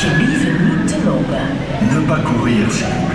chemise est maintenant bas. Ne pas courir, chérie.